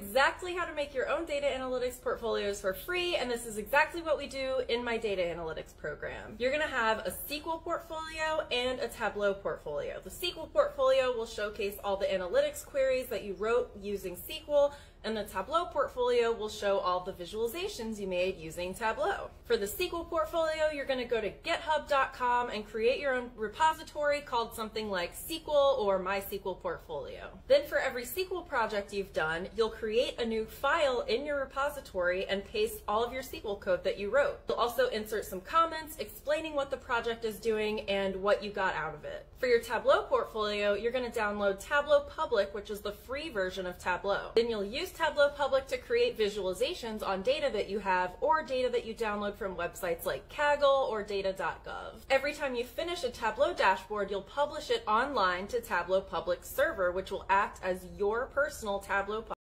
exactly how to make your own data analytics portfolios for free, and this is exactly what we do in my data analytics program. You're gonna have a SQL portfolio and a Tableau portfolio. The SQL portfolio will showcase all the analytics queries that you wrote using SQL, and the Tableau portfolio will show all the visualizations you made using Tableau. For the SQL portfolio, you're going to go to github.com and create your own repository called something like SQL or MySQL portfolio. Then for every SQL project you've done, you'll create a new file in your repository and paste all of your SQL code that you wrote. You'll also insert some comments explaining what the project is doing and what you got out of it. For your Tableau portfolio, you're going to download Tableau Public, which is the free version of Tableau. Then you'll use Tableau Public to create visualizations on data that you have or data that you download from websites like Kaggle or data.gov. Every time you finish a Tableau dashboard, you'll publish it online to Tableau Public server, which will act as your personal Tableau